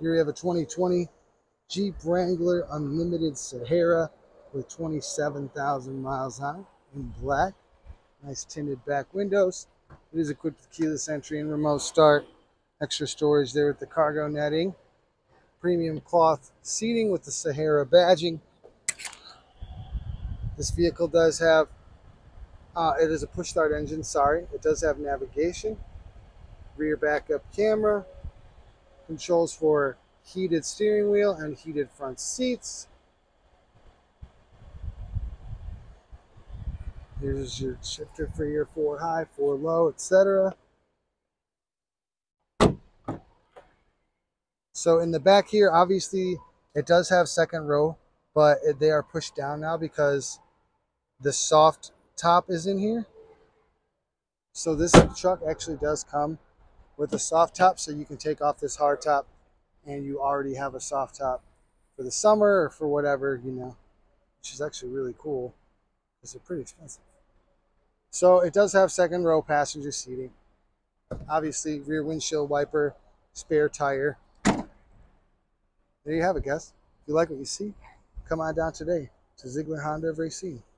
Here we have a 2020 Jeep Wrangler Unlimited Sahara with 27,000 miles on in black. Nice tinted back windows. It is equipped with keyless entry and remote start. Extra storage there with the cargo netting. Premium cloth seating with the Sahara badging. This vehicle does have, uh, it is a push start engine, sorry. It does have navigation, rear backup camera, controls for heated steering wheel and heated front seats. Here's your shifter for your four high, four low, etc. So in the back here, obviously it does have second row, but they are pushed down now because the soft top is in here. So this truck actually does come with a soft top, so you can take off this hard top and you already have a soft top for the summer or for whatever, you know, which is actually really cool because they're pretty expensive. So it does have second row passenger seating. Obviously, rear windshield wiper, spare tire. There you have it, guys. If you like what you see, come on down today to Zeigler Honda of Racine.